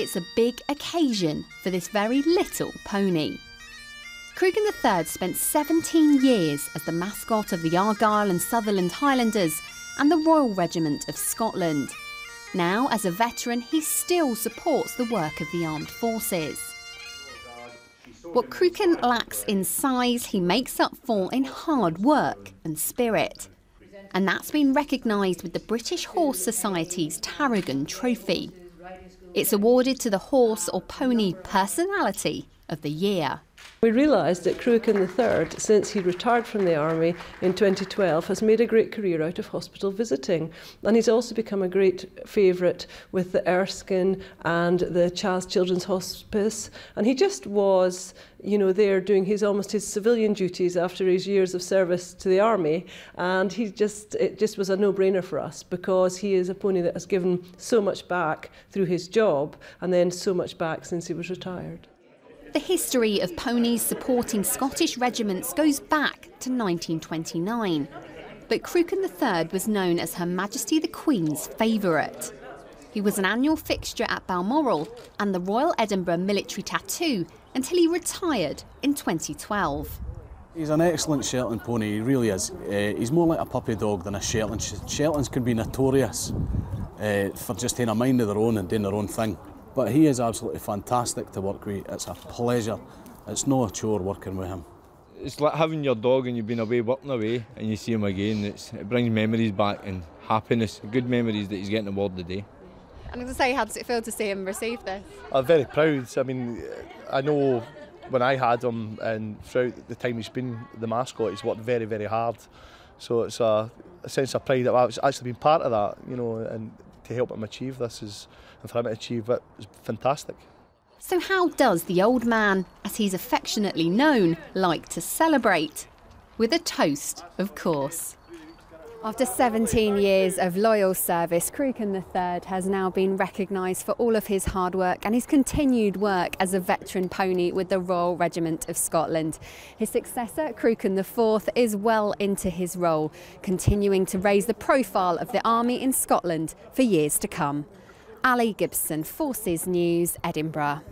it's a big occasion for this very little pony. Cruachan III spent 17 years as the mascot of the Argyll and Sutherland Highlanders and the Royal Regiment of Scotland. Now, as a veteran, he still supports the work of the armed forces. What Cruachan lacks in size, he makes up for in hard work and spirit. And that's been recognised with the British Horse Society's Tarragon Trophy. It's awarded to the horse or pony personality of the year. We realised that Cruachan III, since he retired from the army in 2012, has made a great career out of hospital visiting. And he's also become a great favourite with the Erskine and the Chas Children's Hospice. And he just was, you know, there doing his almost his civilian duties after his years of service to the army. And he just, it just was a no-brainer for us because he is a pony that has given so much back through his job and then so much back since he was retired. The history of ponies supporting Scottish regiments goes back to 1929. But Cruachan III was known as Her Majesty the Queen's favourite. He was an annual fixture at Balmoral and the Royal Edinburgh Military Tattoo until he retired in 2012. He's an excellent Shetland pony, he really is. Uh, he's more like a puppy dog than a Shetland. Shetlands can be notorious uh, for just having a mind of their own and doing their own thing. But he is absolutely fantastic to work with. It's a pleasure. It's no chore working with him. It's like having your dog and you've been away working away and you see him again. It's, it brings memories back and happiness, good memories that he's getting award today. I'm going to say, how does it feel to see him receive this? I'm very proud. I mean, I know when I had him and throughout the time he's been the mascot, he's worked very, very hard. So it's a, a sense of pride that I've actually been part of that, you know, and to help him achieve this is, and for him to achieve it is fantastic. So, how does the old man, as he's affectionately known, like to celebrate? With a toast, of course. After 17 years of loyal service, Cruachan III has now been recognised for all of his hard work and his continued work as a veteran pony with the Royal Regiment of Scotland. His successor, Cruachan IV, is well into his role, continuing to raise the profile of the Army in Scotland for years to come. Ali Gibson, Forces News, Edinburgh.